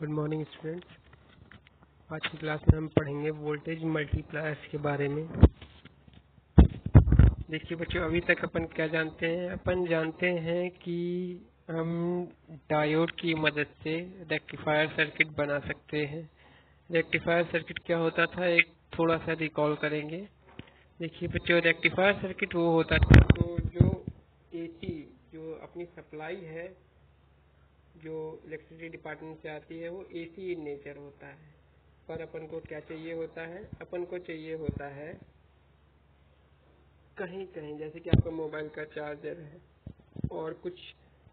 Good morning students आज की class में हम पढ़ेंगे वोल्टेज मल्टीप्लायर्स के बारे में। देखिए बच्चों, अभी तक अपन क्या जानते हैं? अपन जानते हैं कि हम डायोड की मदद से रेक्टिफायर सर्किट बना सकते हैं। रेक्टिफायर सर्किट क्या होता था? एक थोड़ा सा रिकॉल करेंगे। देखिए बच्चों रेक्टिफायर सर्किट वो होता था तो जो एसी जो अपनी सप्लाई है जो इलेक्ट्रिसिटी डिपार्टमेंट से आती है, वो एसी इन नेचर होता है। पर अपन को क्या चाहिए होता है? अपन को चाहिए होता है कहीं कहीं, जैसे कि आपका मोबाइल का चार्जर है और कुछ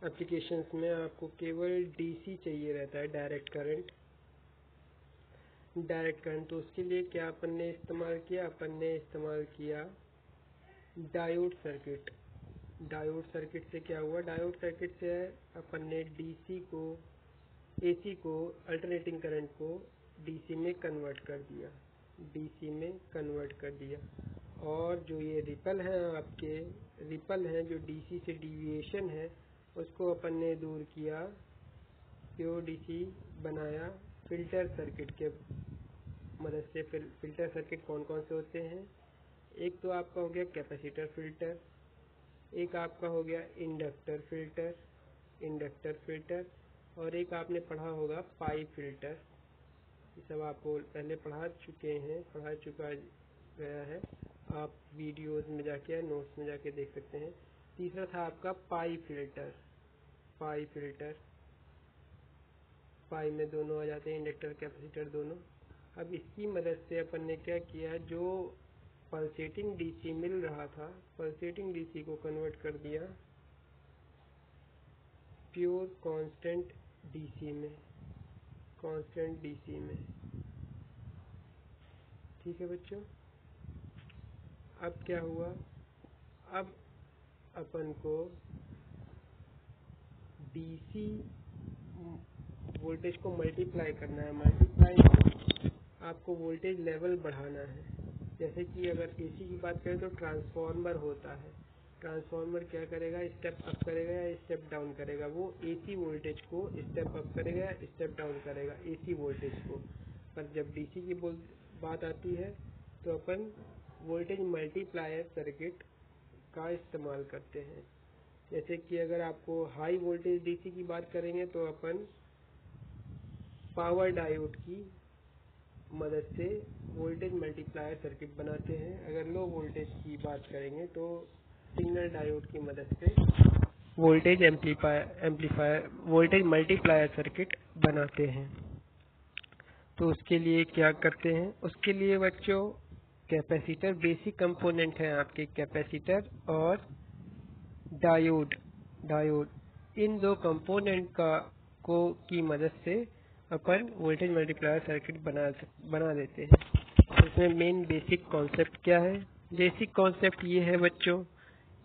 एप्लीकेशंस में आपको केवल डीसी चाहिए रहता है डायरेक्ट करंट डायरेक्ट करंट तो उसके लिए क्या अपन ने इस्तेमाल किया? अपन ने इस्तेमाल किया डायोड सर्किट डायोड सर्किट से क्या हुआ? डायोड सर्किट से अपन ने डीसी को एसी को अल्टरनेटिंग करंट को डीसी में कन्वर्ट कर दिया। डीसी में कन्वर्ट कर दिया। और जो ये रिपल हैं आपके रिपल हैं जो डीसी से डिविएशन है, उसको अपन ने दूर किया प्योर डीसी बनाया फ़िल्टर सर्किट के मदद से फ़िल्टर सर्किट कौन कौन से होते हैं? एक तो आपका हो गया कैपेसिटर फ़िल्टर एक आपका हो गया इंडक्टर फ़िल्टर इंडक्टर फ़िल्टर और एक आपने पढ़ा होगा पाई फ़िल्टर ये सब आपको पहले पढ़ा चुके हैं, पढ़ा चुका गया है। आप वीडियोस में जाके या नोट्स में जाके देख सकते हैं। तीसरा था आपका पाई फ़िल्टर पाई फ़िल्टर पाई में दोनों आ जाते हैं इंडक्टर कैपेसिटर दोनों। अब इसकी मदद से अपन ने क्या किया, जो पल्सेटिंग डीसी मिल रहा था। पल्सेटिंग डीसी को कन्वर्ट कर दिया। प्योर कांस्टेंट डीसी में। कांस्टेंट डीसी में। ठीक है बच्चों? अब क्या हुआ? अब अपन को डीसी वोल्टेज को मल्टीप्लाई करना है। मल्टीप्लाई आपको वोल्टेज लेवल बढ़ाना है। जैसे कि अगर एसी की बात करें तो ट्रांसफॉर्मर होता है। ट्रांसफार्मर क्या करेगा? स्टेप अप करेगा या स्टेप डाउन करेगा? वो एसी वोल्टेज को स्टेप अप करेगा या स्टेप डाउन करेगा? एसी वोल्टेज को। पर जब डीसी की बात आती है तो अपन वोल्टेज मल्टीप्लायर सर्किट का इस्तेमाल करते हैं। जैसे कि अगर आपको हाई वोल्टेज डीसी की बात करेंगे तो अपन पावर डायोड की मदद से वोल्टेज मल्टीप्लायर सर्किट बनाते हैं। अगर लो वोल्टेज की बात करेंगे तो सिग्नल डायोड की मदद से voltage amplifier amplifier voltage multiplier circuit बनाते हैं। तो उसके लिए क्या करते हैं? उसके लिए बच्चों कैपेसिटर बेसिक कंपोनेंट है आपके कैपेसिटर और डायोड डायोड इन दो कंपोनेंट का, को, की मदद से अपन वोल्टेज मल्टीप्लायर सर्किट बना बना देते हैं। इसमें मेन बेसिक कॉन्सेप्ट क्या है? बेसिक कॉन्सेप्ट ये है बच्चों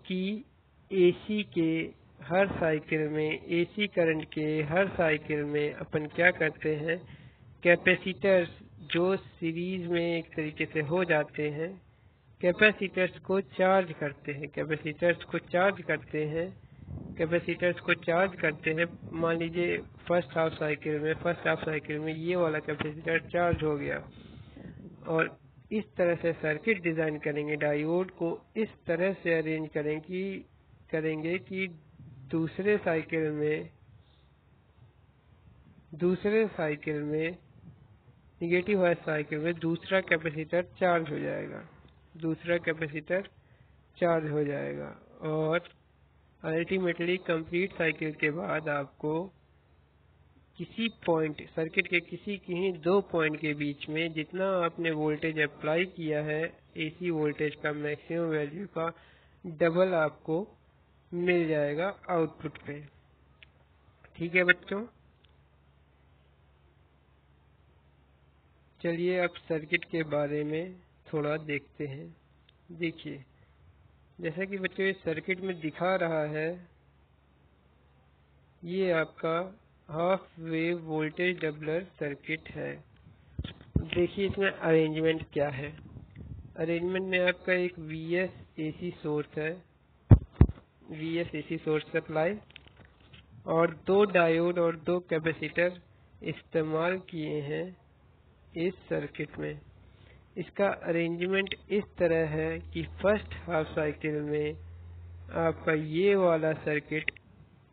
कि एसी के हर साइकिल में एसी करंट के हर साइकिल में अपन क्या करते हैं? कैपेसिटर्स जो सीरीज़ में एक तरीके से हो जाते हैं कैपेसिटर्स को चार्ज करते हैं। कैपेसिटर्स को चार्ज करते हैं। कैपेसिटर्स को चार्ज करते हैं। मान लीजिए फ़र्स्ट हाफ़ साइकिल में फ़र्स्ट हाफ़ साइकिल में ये वाला कैपेसिटर चार्ज हो गया। और इस तरह से सर्किट डिज़ाइन करेंगे डायोड को इस तरह से अरेंज करें कि, करेंगे कि दूसरे साइकिल में, दूसरे साइकिल में निगेटिव वाइज साइकिल में दूसरा कैपेसिटर चार्ज हो जाएगा। दूसरा कैपेसिटर चार्ज हो जाएगा। और अल्टीमेटली कंप्लीट साइकिल के बाद आपको किसी पॉइंट, सर्किट के किसी किसी दो पॉइंट के बीच में जितना आपने वोल्टेज अप्लाई किया है, एसी वोल्टेज का मैक्सिमम वैल्यू का, डबल आपको मिल जाएगा आउटपुट पे। ठीक है बच्चों? चलिए अब सर्किट के बारे में थोड़ा देखते हैं। देखिए जैसा कि बच्चों इस सर्किट में दिखा रहा है। ये आपका half wave voltage doubler circuit है। देखिए इसमें अरेंजमेंट क्या है। अरेंजमेंट में आपका एक वी एस सोर्स है। वी एस सोर्स सप्लाई और दो डायोड और दो कैपेसिटर इस्तेमाल किए हैं इस सर्किट में। इसका अरेंजमेंट इस तरह है कि फ़र्स्ट हाफ़ साइकिल में आपका ये वाला सर्किट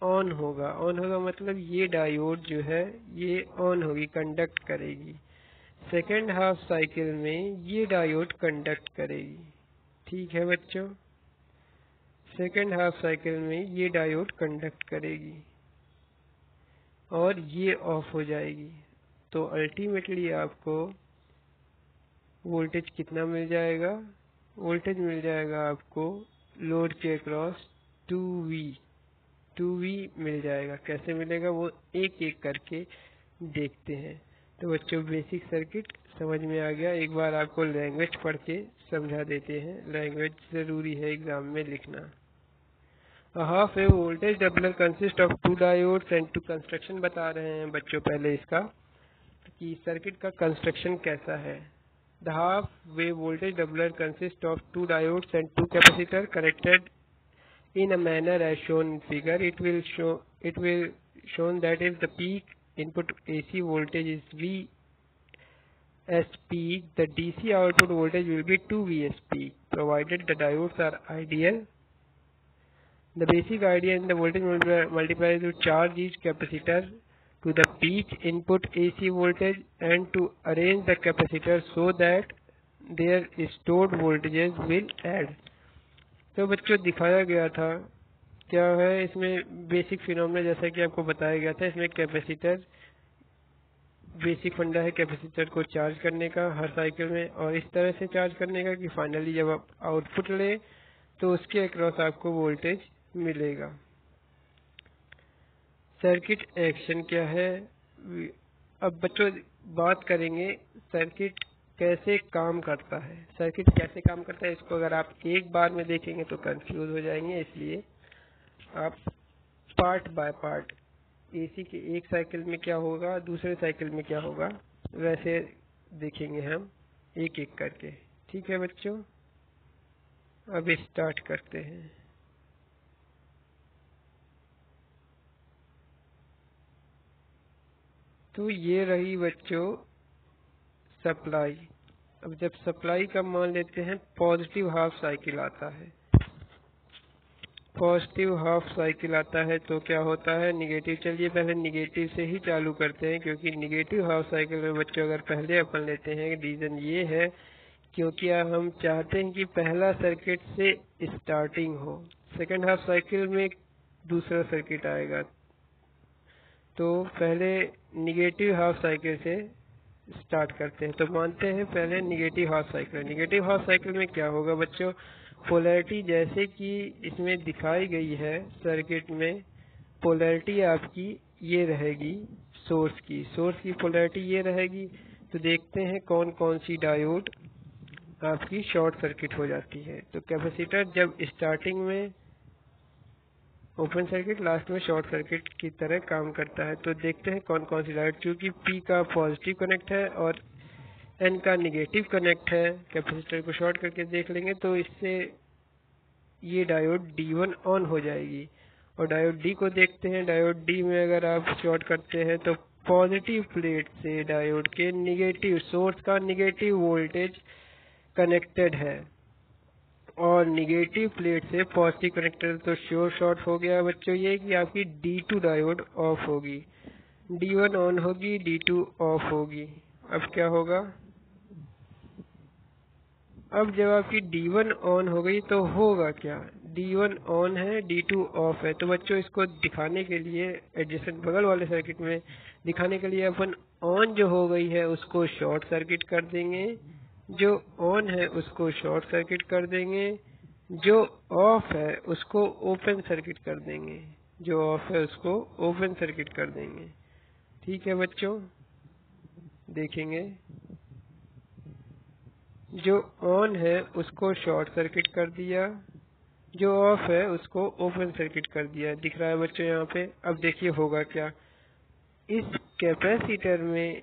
ऑन होगा। ऑन होगा मतलब ये डायोड जो है, ये ऑन होगी कंडक्ट करेगी। सेकेंड हाफ़ साइकिल में ये डायोड कंडक्ट करेगी। ठीक है बच्चों? सेकेंड हाफ़ साइकिल में ये डायोड कंडक्ट करेगी। और ये ऑफ़ हो जाएगी। तो अल्टीमेटली आपको वोल्टेज कितना मिल जाएगा? वोल्टेज मिल जाएगा आपको लोड के क्रॉस 2V 2V मिल जाएगा। कैसे मिलेगा? वो एक एक करके देखते हैं। तो बच्चों बेसिक सर्किट समझ में आ गया। एक बार आपको लैंग्वेज पढ़ के समझा देते हैं। लैंग्वेज ज़रूरी है एग्ज़ाम में लिखना। Half wave voltage doubler consist of two diodes and two construction बता रहे हैं बच्चों पहले इसका। कि सर्किट का कंस्ट्रक्शन कैसा है? The half-wave voltage doubler consists of two diodes and two capacitors connected in a manner as shown in figure. It will show it will shown that if the peak input AC voltage is V the DC output voltage will be 2VSP provided the diodes are ideal. The basic idea in the voltage multiplier is to charge each capacitor to the peak input AC voltage and to arrange the capacitor so that their stored voltages will add. तो बच्चों, दिखाया गया था, क्या है इसमें basic phenomena जैसा कि आपको बताया गया था, इसमें कैपेसिटर बेसिक फंडा है कैपेसिटर को चार्ज करने का हर साइकिल में और इस तरह से चार्ज करने का कि फाइनली जब आप आउटपुट ले तो उसके अक्रॉस आपको वोल्टेज मिलेगा सर्किट एक्शन क्या है? अब बच्चों, बात करेंगे सर्किट कैसे काम करता है। सर्किट कैसे काम करता है, इसको अगर आप एक बार में देखेंगे तो कंफ्यूज हो जाएँगे, इसलिए आप पार्ट बाय पार्ट एसी के एक साइकिल में क्या होगा, दूसरे साइकिल में क्या होगा, वैसे देखेंगे हम, एक एक करके। ठीक है बच्चों? अब स्टार्ट करते हैं। तो ये रही बच्चों सप्लाई। अब जब सप्लाई का मान लेते हैं पॉजिटिव हाफ़ साइकिल आता है। पॉजिटिव हाफ़ साइकिल आता है तो क्या होता है? निगेटिव चलिए पहले निगेटिव से ही चालू करते हैं, क्योंकि निगेटिव हाफ़ साइकिल में बच्चों अगर पहले अपन लेते हैं रीजन ये है, क्योंकि हम चाहते हैं कि पहला सर्किट से स्टार्टिंग हो। सेकेंड हाफ़ साइकिल में दूसरा सर्किट आएगा। तो पहले निगेटिव हाफ़ साइकिल से स्टार्ट करते हैं। तो मानते हैं पहले negative half cycle negative half cycle में क्या होगा बच्चों? पोलैरिटी जैसे कि इसमें दिखाई गई है सर्किट में पोलैरिटी आपकी ये रहेगी सोर्स की। सोर्स की पोलैरिटी ये रहेगी। तो देखते हैं कौन कौन सी डायोड आपकी शॉर्ट सर्किट हो जाती है। तो कैपेसिटर जब स्टार्टिंग में ओपन सर्किट लास्ट में शॉर्ट सर्किट की तरह काम करता है। तो देखते हैं कौन कौन सी लाइट चूँकि पी का पॉजिटिव कनेक्ट है और एन का निगेटिव कनेक्ट है। कैपेसिटर को शॉर्ट करके देख लेंगे तो इससे ये डायोड डी वन ऑन हो जाएगी। और डायोड डी को देखते हैं। डायोड डी में अगर आप शॉर्ट करते हैं तो पॉजिटिव प्लेट से डायोड के निगेटिव सोर्स का निगेटिव वोल्टेज कनेक्टेड है। और निगेटिव प्लेट से पॉजिटिव कनेक्टर तो श्योर शॉर्ट हो गया बच्चों ये कि आपकी D2 डायोड ऑफ़ होगी। D1 ऑन होगी D2 ऑफ़ होगी। अब क्या होगा? अब जब आपकी D1 ऑन हो गई तो होगा क्या? D1 ऑन है D2 ऑफ़ है। तो बच्चों इसको दिखाने के लिए एडजस्टेंट बगल वाले सर्किट में दिखाने के लिए अपन ऑन जो हो गई है, उसको शॉर्ट सर्किट कर देंगे। जो ऑन है उसको शॉर्ट सर्किट कर देंगे। जो ऑफ़ है उसको ओपन सर्किट कर देंगे। जो ऑफ़ है उसको ओपन सर्किट कर देंगे। ठीक है बच्चों? देखेंगे। जो ऑन है उसको शॉर्ट सर्किट कर दिया। जो ऑफ़ है उसको ओपन सर्किट कर दिया। दिख रहा है बच्चों यहाँ पे? अब देखिए होगा क्या। इस कैपेसिटर में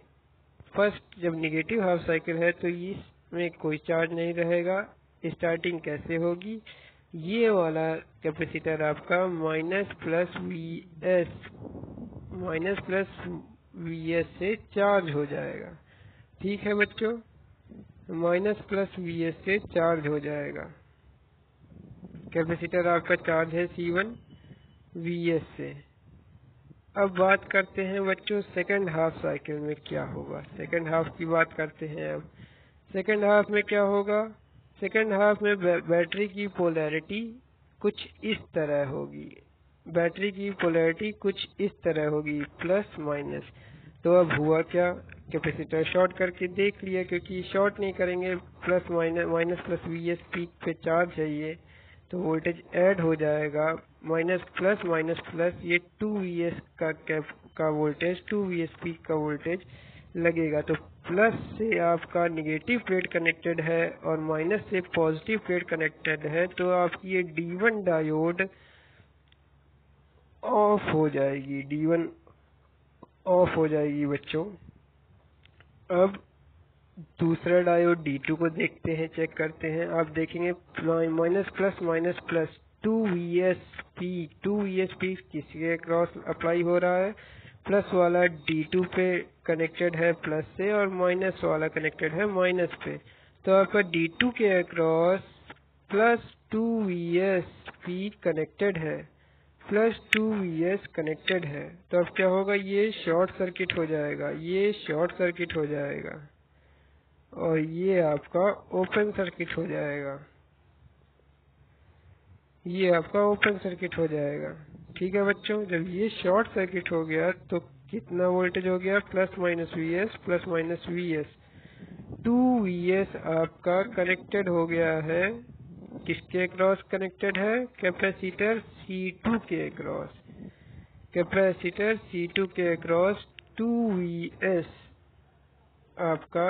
फ़र्स्ट जब निगेटिव हाफ़ साइकिल है तो इस में कोई चार्ज नहीं रहेगा। स्टार्टिंग कैसे होगी? ये वाला कैपेसिटर आपका minus plus V S minus plus V S से चार्ज हो जाएगा। ठीक है बच्चों? माइनस प्लस वी एस से चार्ज हो जाएगा। कैपेसिटर आपका चार्ज है सी वन वी एस से। अब बात करते हैं बच्चों सेकंड हाफ़ साइकिल में क्या होगा। सेकंड हाफ़ की बात करते हैं अब। सेकंड हाफ़ में क्या होगा? सेकेंड हाफ़ में बैटरी की पोलैरिटी कुछ इस तरह होगी। बैटरी की पोलैरिटी कुछ इस तरह होगी प्लस माइनस तो अब हुआ क्या? कैपेसिटर शॉर्ट करके देख लिया, क्योंकि शॉर्ट नहीं करेंगे plus minus minus plus V S peak पे चार्ज चाहिए तो वोल्टेज ऐड हो जाएगा माइनस प्लस माइनस प्लस ये टू वी एस का कैप का voltage two V S peak का वोल्टेज लगेगा। तो प्लस से आपका नेगेटिव प्लेट कनेक्टेड है और माइनस से पॉजिटिव प्लेट कनेक्टेड है तो आपकी ये डी वन डायोड ऑफ़ हो जाएगी डी वन ऑफ़ हो जाएगी बच्चों। अब दूसरा डायोड डी टू को देखते हैं चेक करते हैं। आप देखेंगे minus plus minus plus two V S P two V S P किसके क्रॉस अप्लाई हो रहा है। प्लस वाला डी टू पे कनेक्टेड है प्लस से और माइनस वाला कनेक्टेड है माइनस पे। तो आपका डी टू के across plus two V S P connected है। Plus two V S connected है। तो अब क्या होगा? ये शॉर्ट सर्किट हो जाएगा। ये शॉर्ट सर्किट हो जाएगा। और ये आपका ओपन सर्किट हो जाएगा। ये आपका ओपन सर्किट हो जाएगा। ठीक है बच्चों, जब ये शॉर्ट सर्किट हो गया तो कितना वोल्टेज हो गया? Plus minus V S plus minus V S two V S आपका कनेक्टेड हो गया है। किसके क्रॉस कनेक्टेड है? कैपेसिटर C2 के क्रॉस कैपेसिटर C2 के क्रॉस टू एस आपका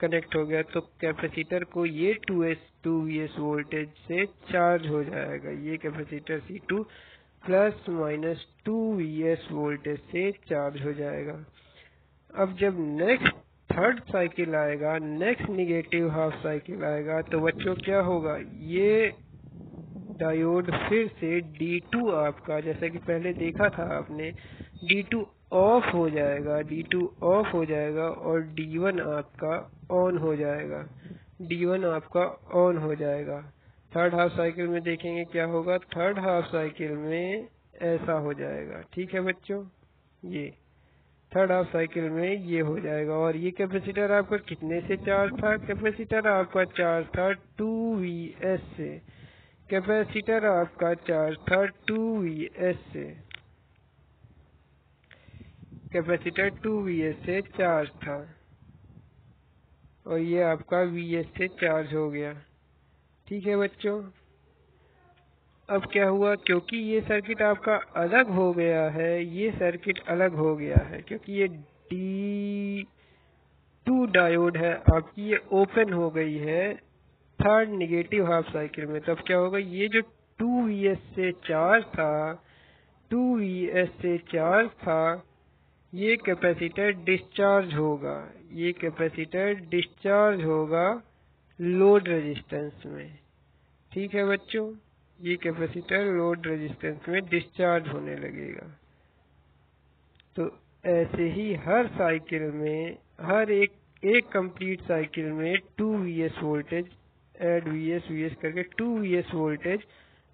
कनेक्ट हो गया तो कैपेसिटर को ये two S two V S voltage से चार्ज हो जाएगा। ये capacitor C two plus minus two V S voltage से चार्ज हो जाएगा। अब जब नेक्स्ट थर्ड साइकिल आएगा नेक्स्ट निगेटिव हाफ़ साइकिल आएगा तो बच्चों, क्या होगा? ये डायोड फिर से D2 आपका, जैसा कि पहले देखा था आपने D2 ऑफ़ हो जाएगा D2 ऑफ़ हो जाएगा और D1 आपका ऑन हो जाएगा। D1 आपका ऑन हो जाएगा। थर्ड हाफ़ साइकिल में देखेंगे क्या होगा। थर्ड हाफ़ साइकिल में ऐसा हो जाएगा। ठीक है बच्चों? ये। थर्ड हाफ़ साइकिल में ये हो जाएगा। और ये कैपेसिटर आपका कितने से चार्ज था? कैपेसिटर आपका चार्ज था टू वी एस से। कैपेसिटर आपका चार्ज था टू वी एस से। कैपेसिटर टू वी एस से चार्ज था। और ये आपका वी एस से चार्ज हो गया। ठीक है बच्चों। अब क्या हुआ? क्योंकि ये सर्किट आपका अलग हो गया है, ये सर्किट अलग हो गया है, क्योंकि ये डी टू डायोड है, आपकी ये ओपन हो गई है थर्ड निगेटिव हाफ़ साइकिल में। तब क्या होगा? ये जो टू वी एस से चार्ज था टू वी एस से चार्ज था, ये कैपेसिटर डिस्चार्ज होगा। ये कैपेसिटर डिस्चार्ज होगा। लोड रेजिस्टेंस में। ठीक है बच्चों? ये कैपेसिटर लोड रेजिस्टेंस में डिस्चार्ज होने लगेगा। तो ऐसे ही हर साइकिल में, हर एक एक कंप्लीट साइकिल में two V S voltage add V S V S करके two V S voltage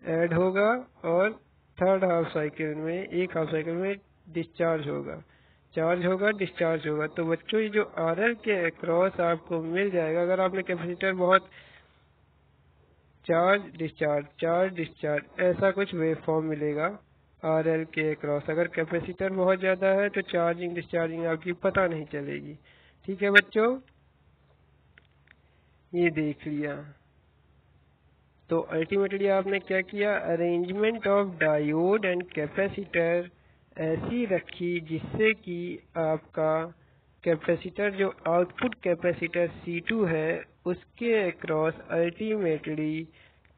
add होगा और थर्ड हाफ़ साइकिल में, एक हाफ़ साइकिल में डिस्चार्ज होगा। चार्ज होगा डिस्चार्ज होगा। तो बच्चों, ये जो आर एल के अक्रॉस आपको मिल जाएगा, अगर आपने कैपेसिटर बहुत चार्ज डिस्चार्ज चार्ज डिस्चार्ज ऐसा कुछ वेव फॉर्म मिलेगा आर एल के अक्रॉस अगर कैपेसिटर बहुत ज़्यादा है तो चार्जिंग डिस्चार्जिंग आपकी पता नहीं चलेगी। ठीक है बच्चों? ये देख लिया। तो अल्टीमेटली आपने क्या किया? Arrangement of diode and capacitor ऐसी रखी जिससे कि आपका कैपेसिटर, जो आउटपुट कैपेसिटर C2 है, उसके अक्रॉस अल्टीमेटली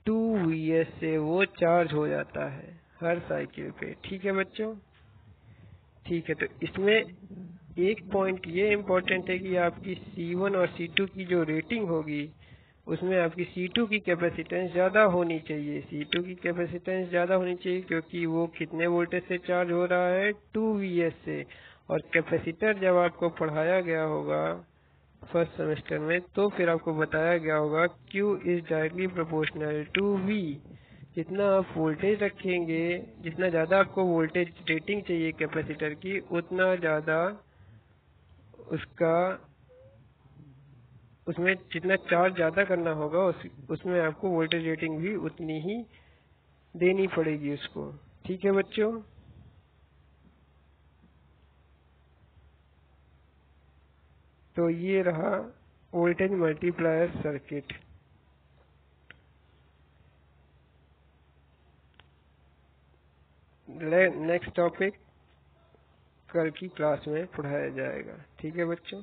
2 Vs से वो चार्ज हो जाता है हर साइकिल पे। ठीक है बच्चों? ठीक है तो इसमें एक पॉइंट ये इम्पोर्टेंट है कि आपकी C1 और C2 की जो रेटिंग होगी उसमें आपकी C2 की कैपेसिटेंस ज़्यादा होनी चाहिए। C2 की कैपेसिटेंस ज़्यादा होनी चाहिए क्योंकि वो कितने वोल्टेज से चार्ज हो रहा है? 2 Vs से। और कैपेसिटर जब आपको पढ़ाया गया होगा फ़र्स्ट सेमेस्टर में तो फिर आपको बताया गया होगा Q is directly proportional to V जितना आप वोल्टेज रखेंगे, जितना ज़्यादा आपको वोल्टेज रेटिंग चाहिए कैपेसिटर की, उतना ज़्यादा उसका उसमें जितना चार्ज ज़्यादा करना होगा, उस, उसमें आपको वोल्टेज रेटिंग भी उतनी ही देनी पड़ेगी उसको। ठीक है बच्चों? तो ये रहा voltage multiplier circuit next topic कल की क्लास में पढ़ाया जाएगा। ठीक है बच्चों?